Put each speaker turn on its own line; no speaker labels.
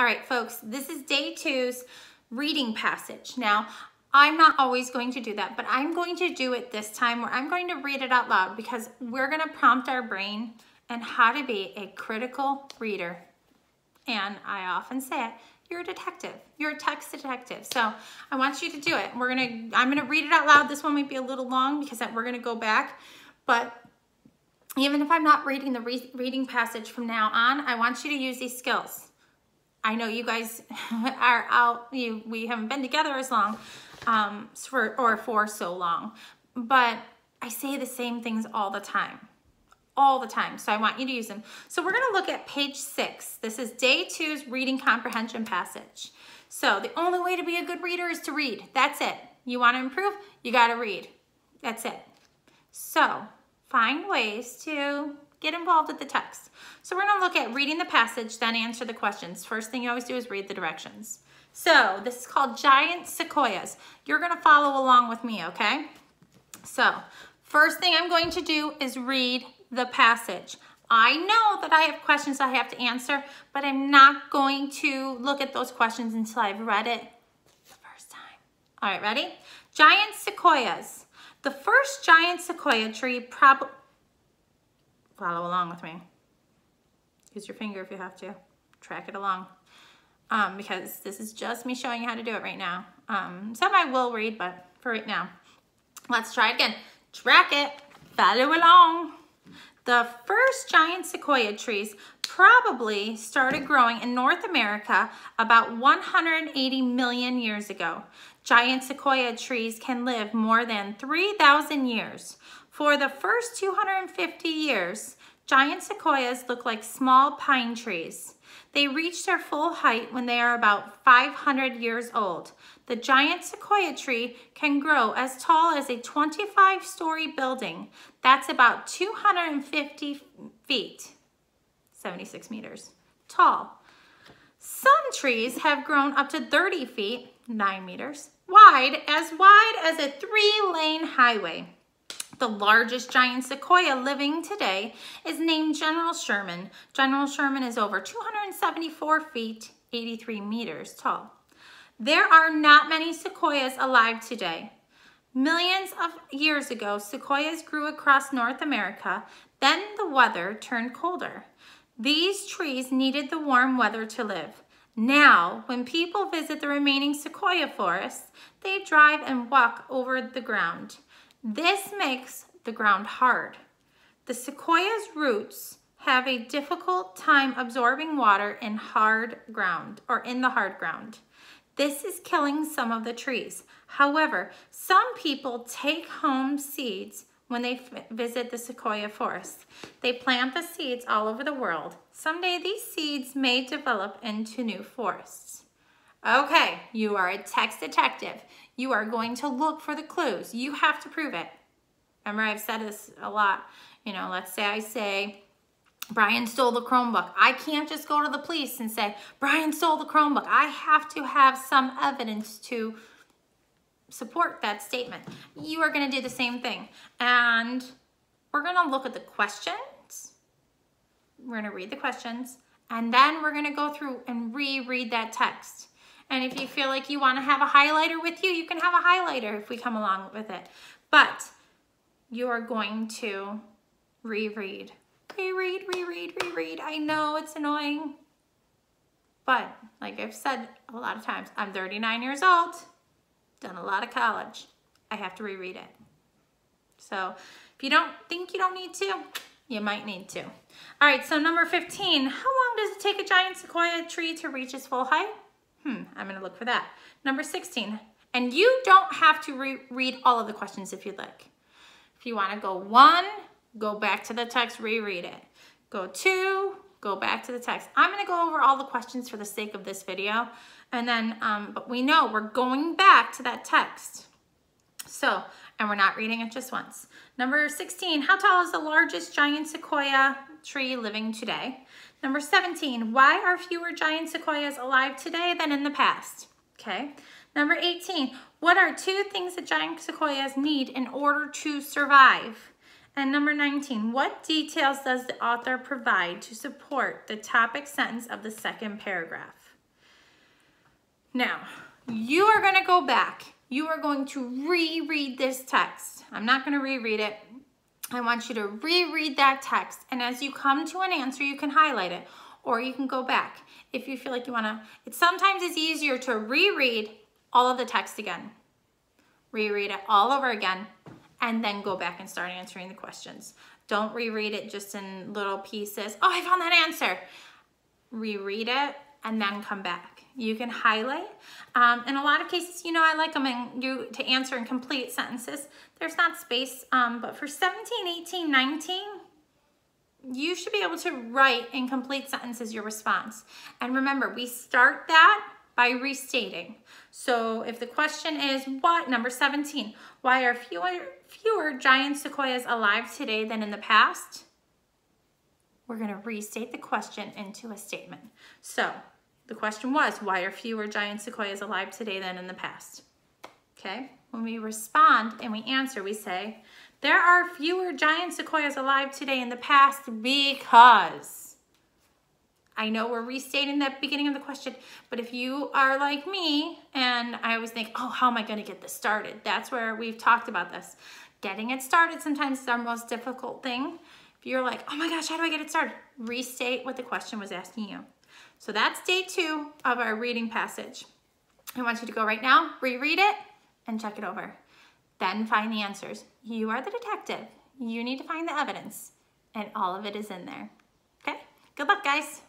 All right, folks, this is day two's reading passage. Now, I'm not always going to do that, but I'm going to do it this time where I'm going to read it out loud because we're gonna prompt our brain and how to be a critical reader. And I often say it, you're a detective. You're a text detective. So I want you to do it. We're gonna, I'm gonna read it out loud. This one might be a little long because we're gonna go back, but even if I'm not reading the re reading passage from now on, I want you to use these skills. I know you guys are out, you, we haven't been together as long, um, for, or for so long, but I say the same things all the time all the time. So I want you to use them. So we're gonna look at page six. This is day two's reading comprehension passage. So the only way to be a good reader is to read. That's it. You wanna improve, you gotta read. That's it. So find ways to get involved with the text. So we're gonna look at reading the passage, then answer the questions. First thing you always do is read the directions. So this is called giant sequoias. You're gonna follow along with me, okay? So first thing I'm going to do is read the passage. I know that I have questions I have to answer, but I'm not going to look at those questions until I've read it the first time. All right, ready? Giant sequoias. The first giant sequoia tree probably, follow along with me. Use your finger if you have to. Track it along. Um, because this is just me showing you how to do it right now. Um, some I will read, but for right now. Let's try it again. Track it. Follow along. The first giant sequoia trees probably started growing in North America about 180 million years ago. Giant sequoia trees can live more than 3,000 years. For the first 250 years, giant sequoias look like small pine trees. They reach their full height when they are about 500 years old. The giant sequoia tree can grow as tall as a 25-story building. That's about 250 feet, 76 meters, tall. Some trees have grown up to 30 feet, 9 meters, wide, as wide as a three-lane highway. The largest giant sequoia living today is named General Sherman. General Sherman is over 274 feet, 83 meters tall. There are not many sequoias alive today. Millions of years ago, sequoias grew across North America. Then the weather turned colder. These trees needed the warm weather to live. Now, when people visit the remaining sequoia forests, they drive and walk over the ground. This makes the ground hard. The sequoia's roots have a difficult time absorbing water in hard ground or in the hard ground. This is killing some of the trees. However, some people take home seeds when they visit the sequoia forest. They plant the seeds all over the world. Someday these seeds may develop into new forests. Okay, you are a text detective. You are going to look for the clues. You have to prove it. Remember, I've said this a lot. You know, let's say I say, Brian stole the Chromebook. I can't just go to the police and say, Brian stole the Chromebook. I have to have some evidence to support that statement. You are gonna do the same thing. And we're gonna look at the questions. We're gonna read the questions. And then we're gonna go through and reread that text. And if you feel like you wanna have a highlighter with you, you can have a highlighter if we come along with it. But you are going to reread reread, reread, reread. I know it's annoying. But like I've said a lot of times, I'm 39 years old, done a lot of college. I have to reread it. So if you don't think you don't need to, you might need to. All right, so number 15, how long does it take a giant sequoia tree to reach its full height? Hmm, I'm gonna look for that. Number 16, and you don't have to re read all of the questions if you'd like. If you wanna go one, go back to the text, reread it. Go two, go back to the text. I'm gonna go over all the questions for the sake of this video. And then, um, but we know we're going back to that text. So, and we're not reading it just once. Number 16, how tall is the largest giant sequoia tree living today? Number 17, why are fewer giant sequoias alive today than in the past? Okay. Number 18, what are two things that giant sequoias need in order to survive? And number 19, what details does the author provide to support the topic sentence of the second paragraph? Now, you are gonna go back. You are going to reread this text. I'm not gonna reread it. I want you to reread that text. And as you come to an answer, you can highlight it or you can go back if you feel like you wanna. It sometimes is easier to reread all of the text again. Reread it all over again and then go back and start answering the questions. Don't reread it just in little pieces. Oh, I found that answer. Reread it and then come back. You can highlight. Um, in a lot of cases, you know, I like them in, you to answer in complete sentences. There's not space, um, but for 17, 18, 19, you should be able to write in complete sentences your response. And remember, we start that by restating. So if the question is what, number 17, why are fewer, fewer giant sequoias alive today than in the past? We're gonna restate the question into a statement. So the question was, why are fewer giant sequoias alive today than in the past? Okay, when we respond and we answer, we say, there are fewer giant sequoias alive today in the past because. I know we're restating the beginning of the question, but if you are like me, and I always think, oh, how am I gonna get this started? That's where we've talked about this. Getting it started sometimes is our most difficult thing. If you're like, oh my gosh, how do I get it started? Restate what the question was asking you. So that's day two of our reading passage. I want you to go right now, reread it, and check it over. Then find the answers. You are the detective. You need to find the evidence, and all of it is in there. Okay? Good luck, guys.